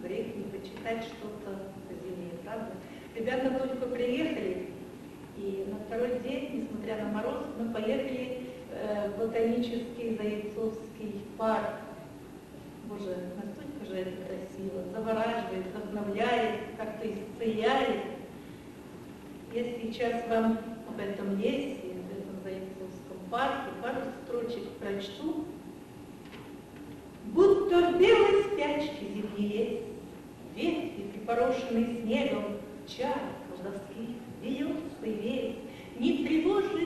в Рейхне почитать что-то по зиме, правда? Ребята только приехали, и на второй день, несмотря на мороз, мы поехали э, в ботанический Зайцовский парк. Боже, настолько же это красиво, завораживает, вдохновляет, как-то исцеляет. Я сейчас вам об этом лесе, об этом Зайцовском парке пару строчек прочту. Будто в белой спячке зимний лес, ветви, припорошенные снегом, чар колдовских Вьется весь, не тревожит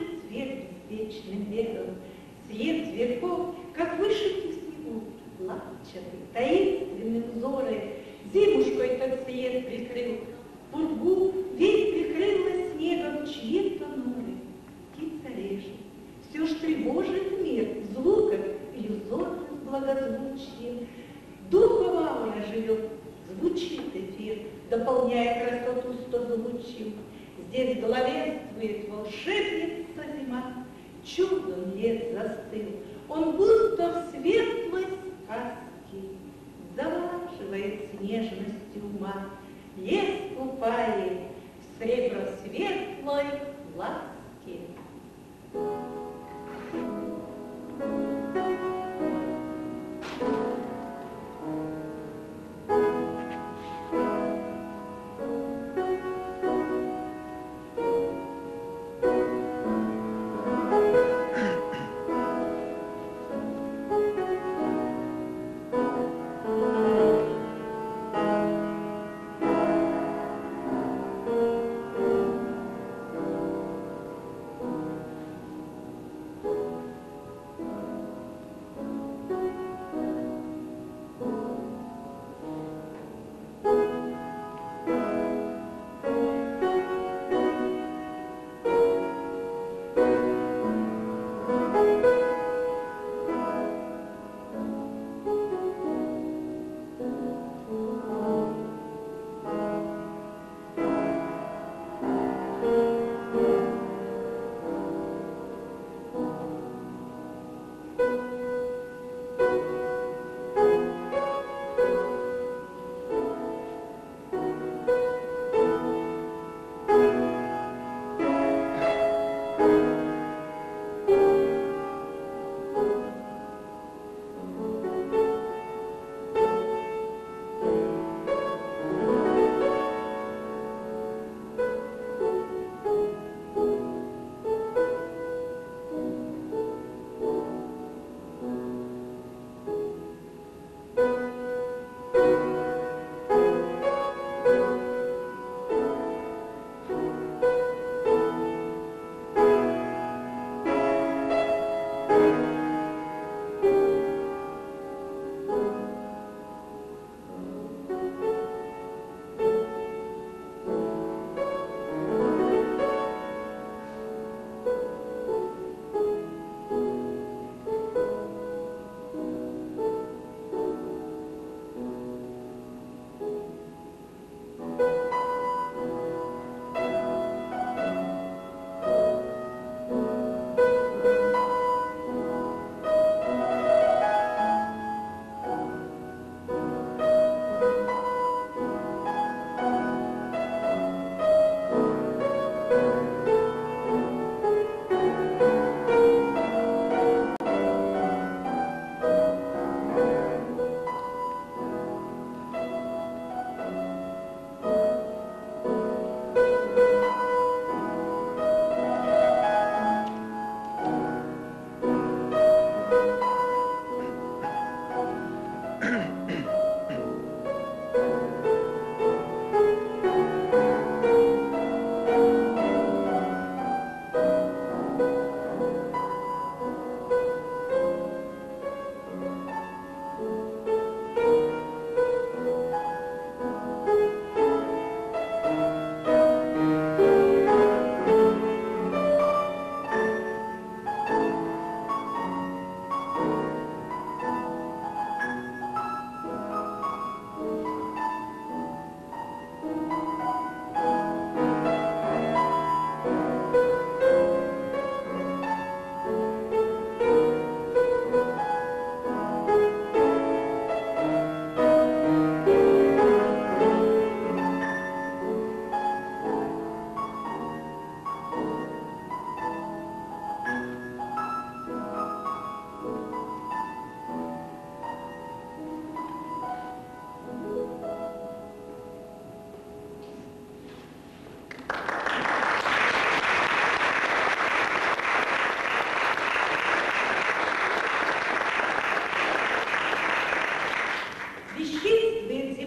живет, звучит эфир, дополняя красоту стозвучием. Здесь главенствует волшебница зима, Чудом лес застыл, он будто в светлой сказке Завораживает с нежностью ума. Лес купает в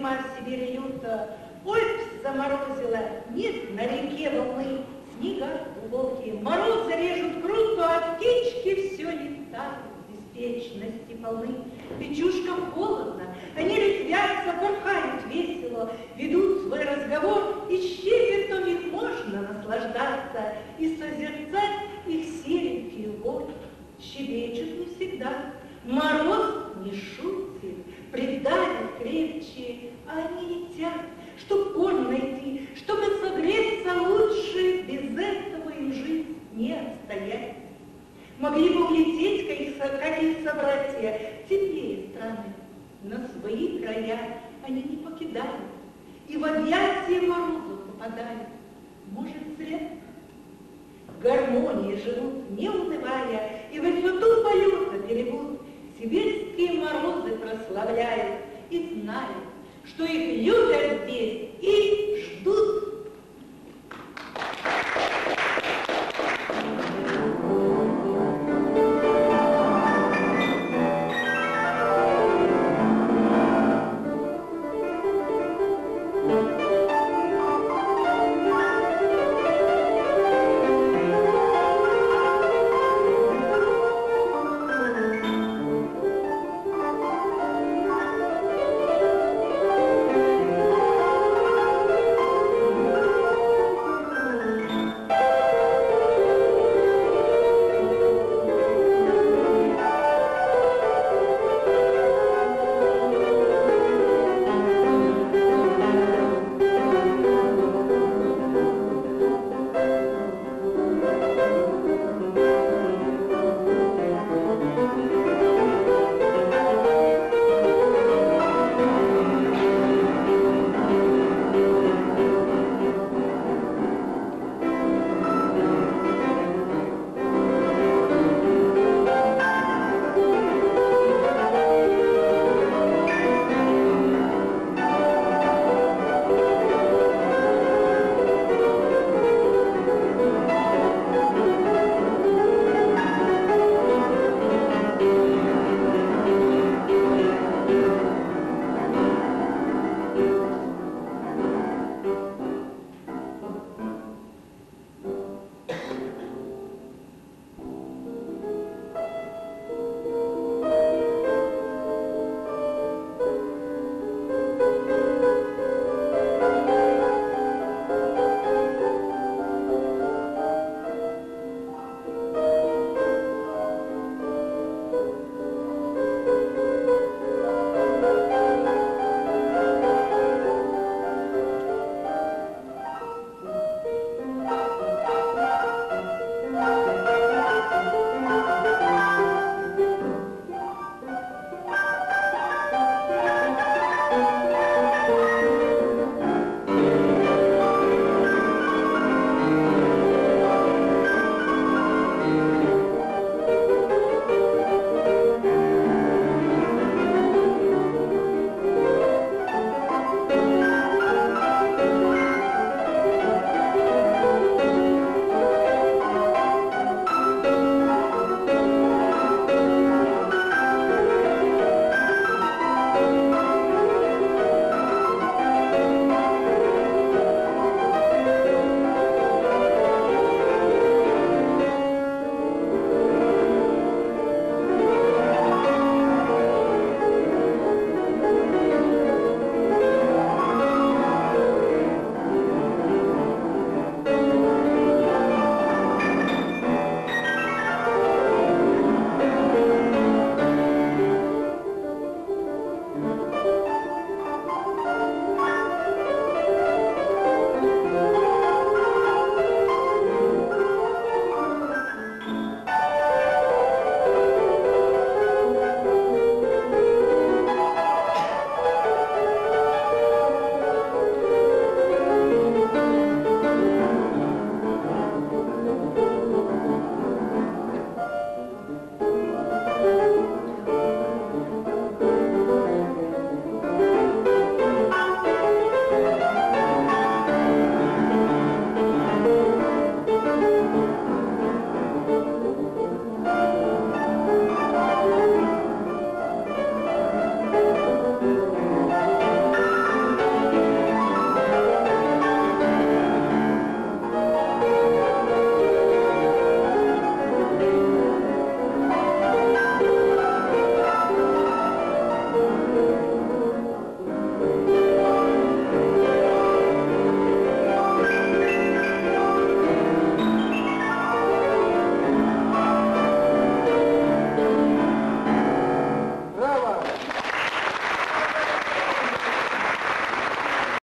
сребро-светлой ласке. солнышко, Ольпс заморозила, нет на реке волны, снега глубокие, морозы режут круто, а птички все летают, беспечности полны. Печушкам холодно, они резвятся, порхают весело, ведут свой разговор, и щебетом их можно наслаждаться, и созерцать их серенький вот. Щебечут не всегда, мороз не шутит, придавит крепче, они летят, чтоб корм найти, чтобы согреться лучше, без этого им жизнь не отстоять. Могли бы улететь, как их, как их собратья, теплее страны, но свои края они не покидают и в объятия морозу попадают. Может, зря? В гармонии живут, не унывая, и высоту полета берегут, сибирские морозы прославляют и знают, что их любят здесь